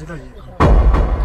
我就到这里。